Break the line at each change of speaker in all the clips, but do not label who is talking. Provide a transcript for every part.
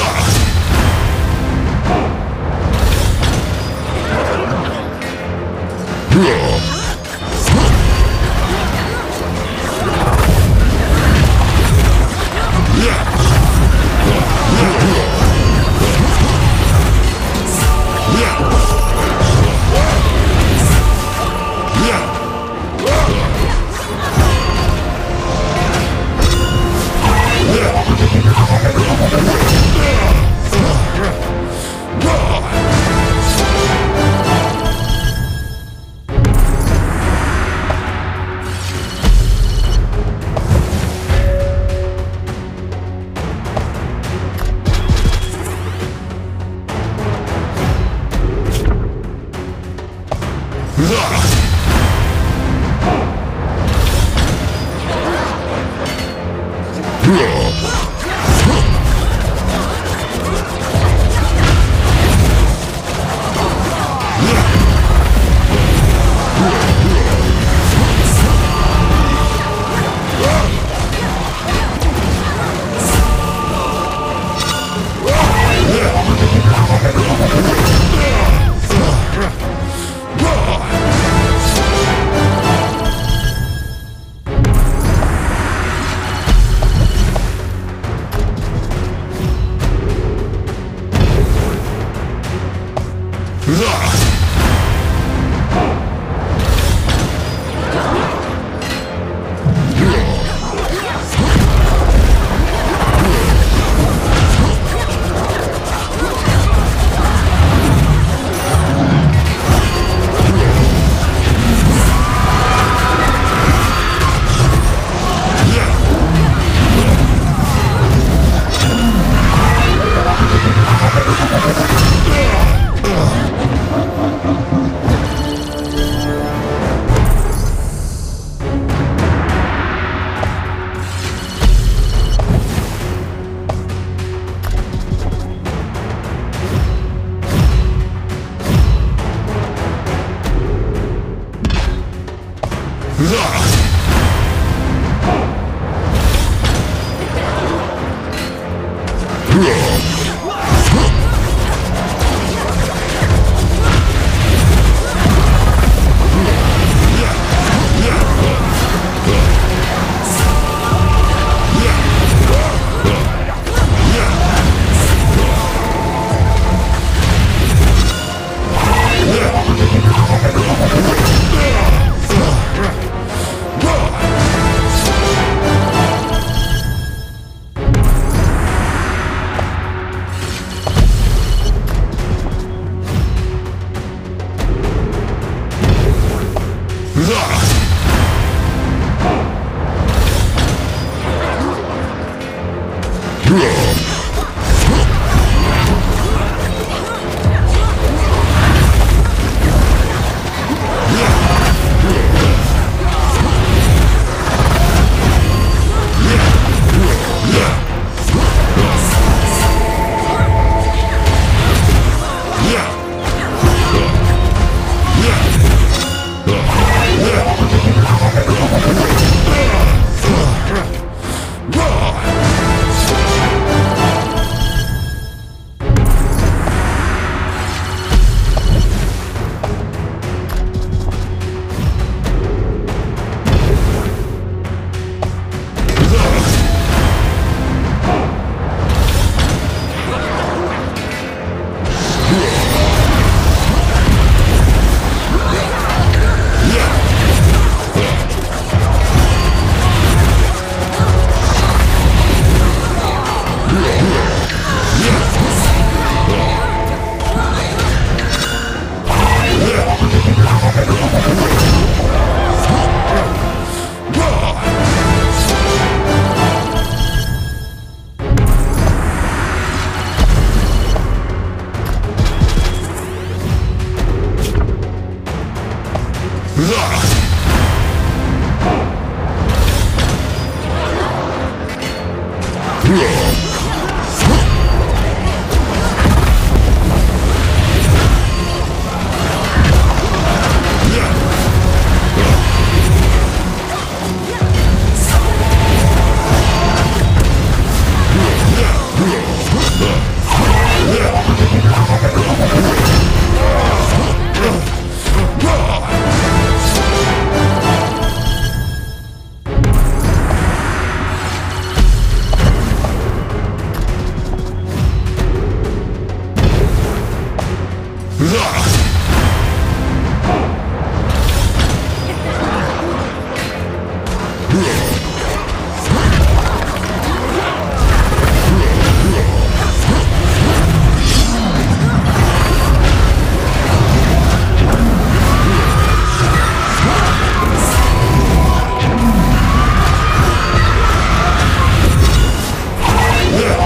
Ugh. Ugh! Pro.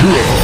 Blood.